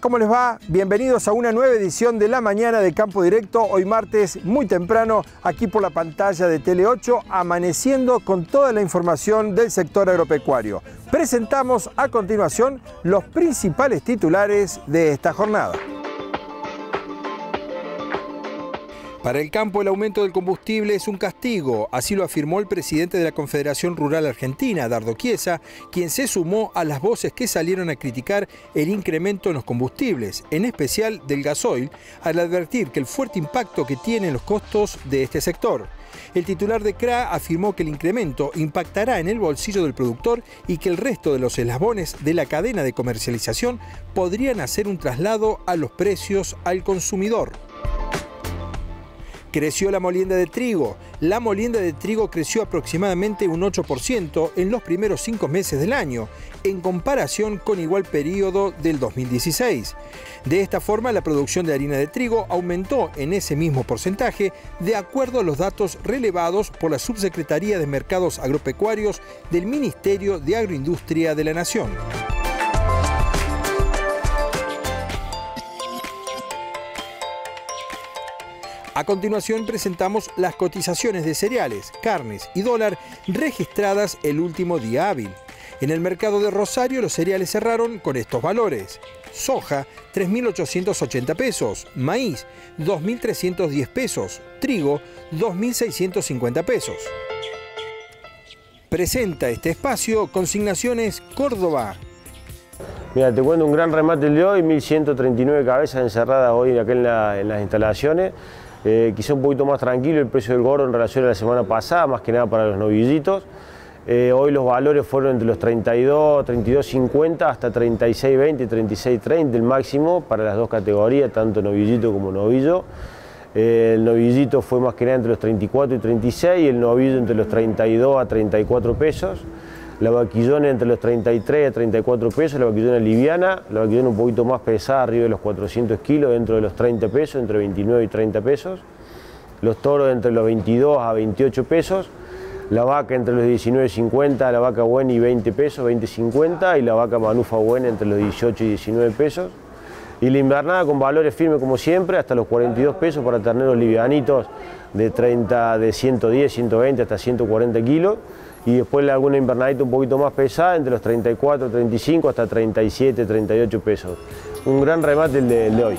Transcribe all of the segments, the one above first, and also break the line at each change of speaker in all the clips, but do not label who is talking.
¿cómo les va? Bienvenidos a una nueva edición de la mañana de Campo Directo, hoy martes muy temprano, aquí por la pantalla de Tele 8, amaneciendo con toda la información del sector agropecuario. Presentamos a continuación los principales titulares de esta jornada. Para el campo el aumento del combustible es un castigo, así lo afirmó el presidente de la Confederación Rural Argentina, Dardo Chiesa, quien se sumó a las voces que salieron a criticar el incremento en los combustibles, en especial del gasoil, al advertir que el fuerte impacto que tienen los costos de este sector. El titular de CRA afirmó que el incremento impactará en el bolsillo del productor y que el resto de los eslabones de la cadena de comercialización podrían hacer un traslado a los precios al consumidor. Creció la molienda de trigo. La molienda de trigo creció aproximadamente un 8% en los primeros cinco meses del año, en comparación con igual periodo del 2016. De esta forma, la producción de harina de trigo aumentó en ese mismo porcentaje, de acuerdo a los datos relevados por la Subsecretaría de Mercados Agropecuarios del Ministerio de Agroindustria de la Nación. A continuación presentamos las cotizaciones de cereales, carnes y dólar registradas el último día hábil. En el mercado de Rosario los cereales cerraron con estos valores. Soja, 3.880 pesos. Maíz, 2.310 pesos. Trigo, 2.650 pesos. Presenta este espacio Consignaciones Córdoba.
Mira, te cuento un gran remate el de hoy, 1.139 cabezas encerradas hoy acá en, en las instalaciones. Eh, quizá un poquito más tranquilo el precio del gordo en relación a la semana pasada, más que nada para los novillitos. Eh, hoy los valores fueron entre los 32, 32.50 hasta 36.20 y 36.30 el máximo para las dos categorías, tanto novillito como novillo. Eh, el novillito fue más que nada entre los 34 y 36 y el novillo entre los 32 a 34 pesos. La vaquillona entre los 33 a 34 pesos, la vaquillona liviana, la vaquillona un poquito más pesada, arriba de los 400 kilos, dentro de los 30 pesos, entre 29 y 30 pesos. Los toros entre los 22 a 28 pesos. La vaca entre los 19.50, la vaca buena y 20 pesos, 20.50 y la vaca manufa buena entre los 18 y 19 pesos. Y la invernada con valores firmes como siempre, hasta los 42 pesos para terneros livianitos de 30, de 110, 120 hasta 140 kilos y después alguna invernadita un poquito más pesada, entre los 34, 35 hasta 37, 38 pesos. Un gran remate el de, el de hoy.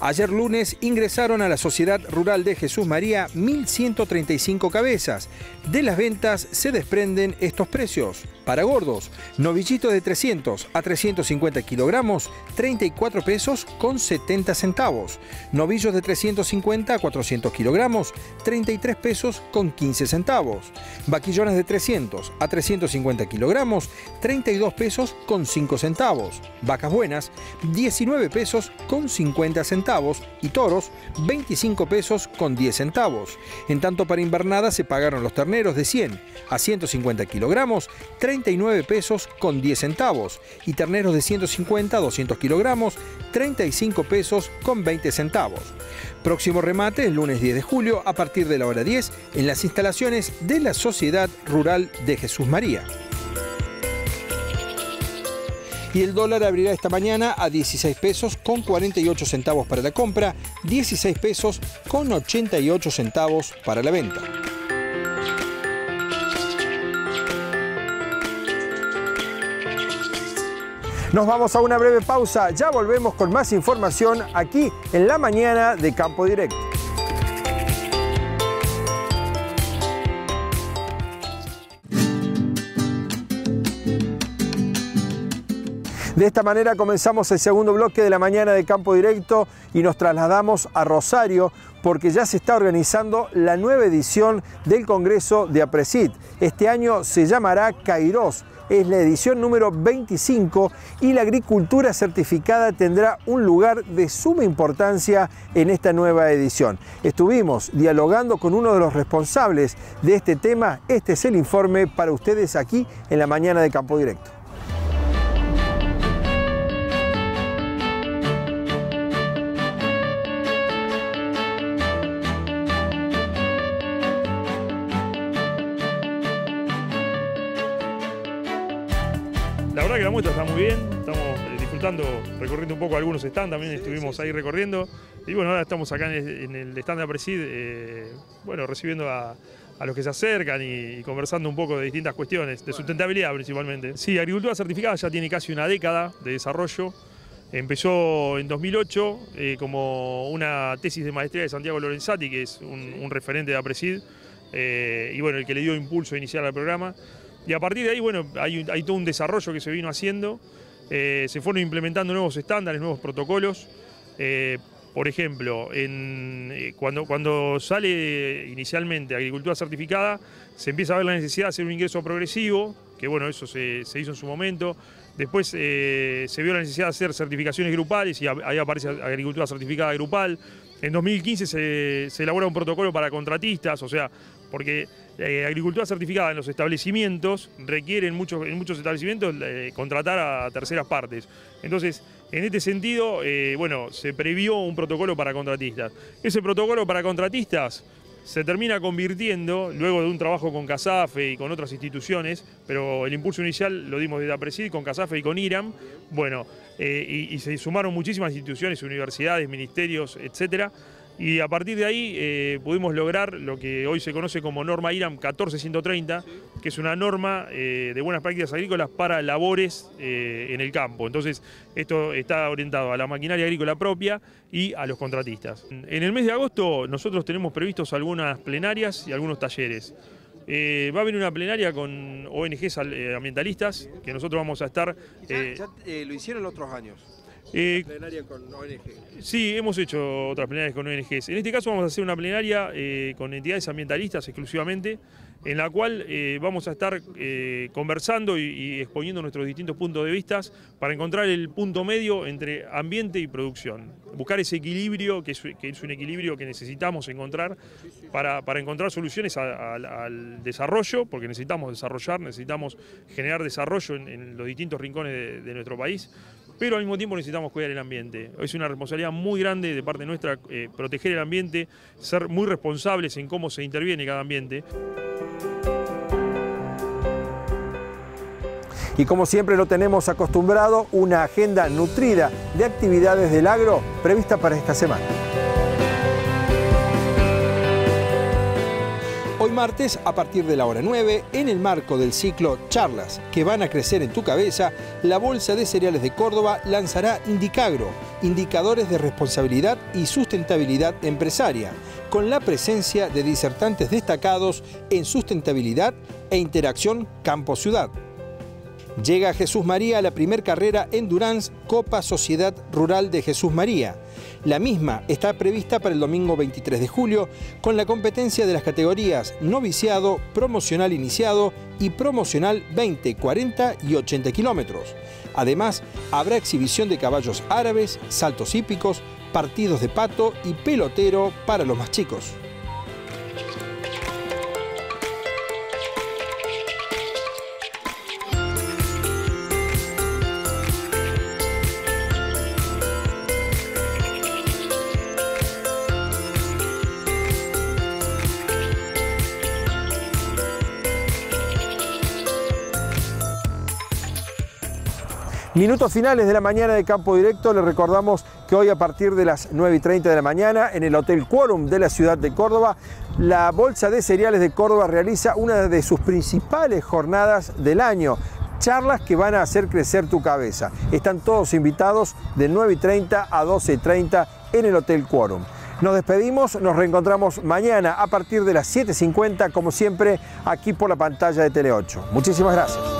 Ayer lunes ingresaron a la Sociedad Rural de Jesús María 1.135 cabezas. De las ventas se desprenden estos precios. Para gordos, novillito de 300 a 350 kilogramos, 34 pesos con 70 centavos. Novillos de 350 a 400 kilogramos, 33 pesos con 15 centavos. Vaquillones de 300 a 350 kilogramos, 32 pesos con 5 centavos. Vacas buenas, 19 pesos con 50 centavos. Y toros, 25 pesos con 10 centavos. En tanto para invernada se pagaron los terneros de 100 a 150 kilogramos, 39 pesos con 10 centavos y terneros de 150 a 200 kilogramos, 35 pesos con 20 centavos. Próximo remate el lunes 10 de julio a partir de la hora 10 en las instalaciones de la Sociedad Rural de Jesús María. Y el dólar abrirá esta mañana a 16 pesos con 48 centavos para la compra, 16 pesos con 88 centavos para la venta. Nos vamos a una breve pausa, ya volvemos con más información aquí en la mañana de Campo Directo. De esta manera comenzamos el segundo bloque de la mañana de Campo Directo y nos trasladamos a Rosario porque ya se está organizando la nueva edición del Congreso de APRESID. Este año se llamará Kairos. Es la edición número 25 y la agricultura certificada tendrá un lugar de suma importancia en esta nueva edición. Estuvimos dialogando con uno de los responsables de este tema. Este es el informe para ustedes aquí en la mañana de Campo Directo.
Que la muestra está muy bien, estamos eh, disfrutando, recorriendo un poco algunos stands, también estuvimos ahí recorriendo. Y bueno, ahora estamos acá en el, stand de Apresid, eh, bueno, recibiendo a, los que se acercan y, conversando un poco de distintas cuestiones, de sustentabilidad principalmente. Sí, agricultura certificada ya tiene casi una década de desarrollo. Empezó en 2008 eh, como una tesis de maestría de Santiago Lorenzati, que es un, referente de Apresid, y bueno, el que le dio impulso a iniciar el programa. Y a partir de ahí, bueno, hay, todo un desarrollo que se vino haciendo, eh, se fueron implementando nuevos estándares, nuevos protocolos. Eh, por ejemplo, eh, cuando, cuando sale inicialmente agricultura certificada, se empieza a ver la necesidad de hacer un ingreso progresivo, que bueno, eso se, hizo en su momento. Después se vio la necesidad de hacer certificaciones grupales y ahí aparece agricultura certificada grupal. En 2015 se, elabora un protocolo para contratistas, o sea, porque eh, agricultura certificada en los establecimientos requiere en muchos, en muchos establecimientos eh, contratar a terceras partes. Entonces, en este sentido, eh, bueno, se previó un protocolo para contratistas. Ese protocolo para contratistas se termina convirtiendo, luego de un trabajo con CASAFE y con otras instituciones, pero el impulso inicial lo dimos desde APRESID, con CASAFE y con IRAM, bueno, y, y, se sumaron muchísimas instituciones, universidades, ministerios, etcétera, y a partir de ahí eh, pudimos lograr lo que hoy se conoce como norma IRAM 14130, que es una norma eh, de buenas prácticas agrícolas para labores eh, en el campo. Entonces, esto está orientado a la maquinaria agrícola propia y a los contratistas. En el mes de agosto nosotros tenemos previstos algunas plenarias y algunos talleres. va a haber una plenaria con ONGs ambientalistas, que nosotros vamos a estar...
ya, lo hicieron otros años.
Eh, plenaria con ONG. Sí, hemos hecho otras plenarias con ONGs. En este caso vamos a hacer una plenaria eh, con entidades ambientalistas exclusivamente, en la cual eh, vamos a estar conversando y, exponiendo nuestros distintos puntos de vista para encontrar el punto medio entre ambiente y producción. Buscar ese equilibrio, que es, un equilibrio que necesitamos encontrar para, encontrar soluciones al desarrollo, porque necesitamos desarrollar, necesitamos generar desarrollo en, los distintos rincones de nuestro país pero al mismo tiempo necesitamos cuidar el ambiente. Es una responsabilidad muy grande de parte nuestra eh, proteger el ambiente, ser muy responsables en cómo se interviene cada ambiente.
Y como siempre lo tenemos acostumbrado, una agenda nutrida de actividades del agro prevista para esta semana. Martes, a partir de la hora 9, en el marco del ciclo Charlas que van a crecer en tu cabeza, la Bolsa de Cereales de Córdoba lanzará Indicagro, indicadores de responsabilidad y sustentabilidad empresaria, con la presencia de disertantes destacados en sustentabilidad e interacción campo-ciudad. Llega Jesús María a la primer carrera Endurance Copa Sociedad Rural de Jesús María la misma está prevista para el domingo 23 de julio con la competencia de las categorías noviciado, promocional iniciado y promocional 20, 40 y 80 kilómetros. Además, habrá exhibición de caballos árabes, saltos hípicos, partidos de pato y pelotero para los más chicos. Minutos finales de la mañana de Campo Directo, les recordamos que hoy a partir de las 9 y 30 de la mañana en el Hotel Quorum de la ciudad de Córdoba, la Bolsa de Cereales de Córdoba realiza una de sus principales jornadas del año, charlas que van a hacer crecer tu cabeza. Están todos invitados de 9 y 30 a 12 y 30 en el Hotel Quorum. Nos despedimos, nos reencontramos mañana a partir de las 7.50, como siempre, aquí por la pantalla de Tele 8. Muchísimas gracias.